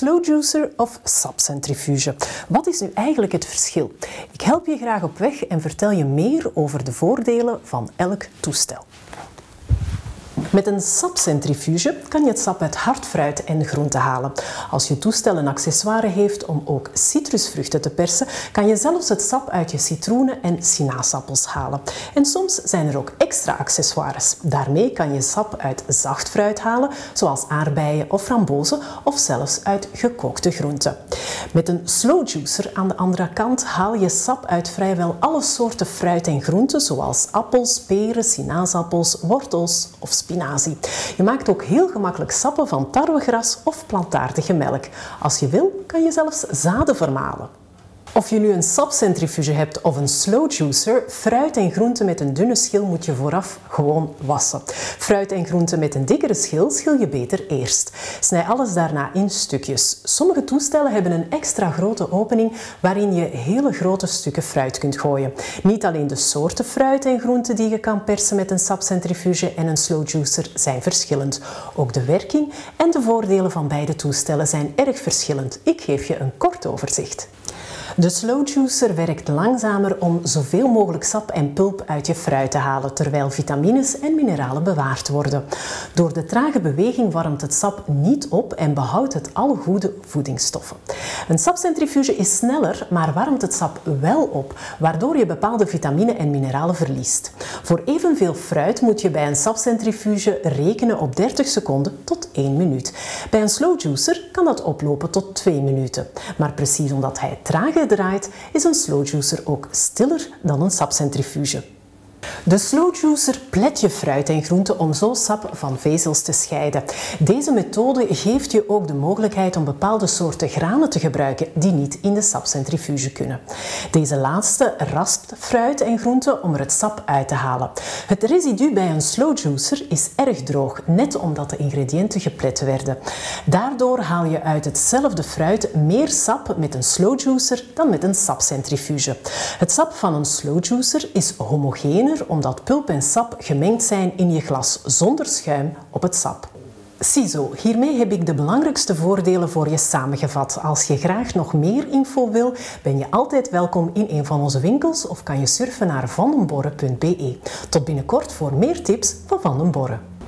slow juicer of sapcentrifuge? Wat is nu eigenlijk het verschil? Ik help je graag op weg en vertel je meer over de voordelen van elk toestel. Met een sapcentrifuge kan je het sap uit hard fruit en groenten halen. Als je toestel een accessoire heeft om ook citrusvruchten te persen, kan je zelfs het sap uit je citroenen en sinaasappels halen. En soms zijn er ook extra accessoires. Daarmee kan je sap uit zacht fruit halen, zoals aardbeien of frambozen, of zelfs uit gekookte groenten. Met een slow juicer aan de andere kant haal je sap uit vrijwel alle soorten fruit en groenten, zoals appels, peren, sinaasappels, wortels of spinazie. Je maakt ook heel gemakkelijk sappen van tarwegras of plantaardige melk. Als je wil, kan je zelfs zaden vermalen. Of je nu een sapcentrifuge hebt of een slow juicer, fruit en groenten met een dunne schil moet je vooraf gewoon wassen. Fruit en groenten met een dikkere schil schil je beter eerst. Snij alles daarna in stukjes. Sommige toestellen hebben een extra grote opening waarin je hele grote stukken fruit kunt gooien. Niet alleen de soorten fruit en groenten die je kan persen met een sapcentrifuge en een slow juicer zijn verschillend. Ook de werking en de voordelen van beide toestellen zijn erg verschillend. Ik geef je een kort overzicht. De slow juicer werkt langzamer om zoveel mogelijk sap en pulp uit je fruit te halen, terwijl vitamines en mineralen bewaard worden. Door de trage beweging warmt het sap niet op en behoudt het alle goede voedingsstoffen. Een sapcentrifuge is sneller, maar warmt het sap wel op, waardoor je bepaalde vitamine en mineralen verliest. Voor evenveel fruit moet je bij een sapcentrifuge rekenen op 30 seconden tot 1 minuut. Bij een slow juicer kan dat oplopen tot 2 minuten. Maar precies omdat hij trager is een slow juicer ook stiller dan een sapcentrifuge. De slow juicer plet je fruit en groenten om zo sap van vezels te scheiden. Deze methode geeft je ook de mogelijkheid om bepaalde soorten granen te gebruiken die niet in de sapcentrifuge kunnen. Deze laatste raspt fruit en groenten om er het sap uit te halen. Het residu bij een slow juicer is erg droog, net omdat de ingrediënten geplet werden. Daardoor haal je uit hetzelfde fruit meer sap met een slow juicer dan met een sapcentrifuge. Het sap van een slow juicer is homogener omdat pulp en sap gemengd zijn in je glas zonder schuim op het sap. Ziezo, hiermee heb ik de belangrijkste voordelen voor je samengevat. Als je graag nog meer info wil, ben je altijd welkom in een van onze winkels of kan je surfen naar vandenborre.be. Tot binnenkort voor meer tips van Van den.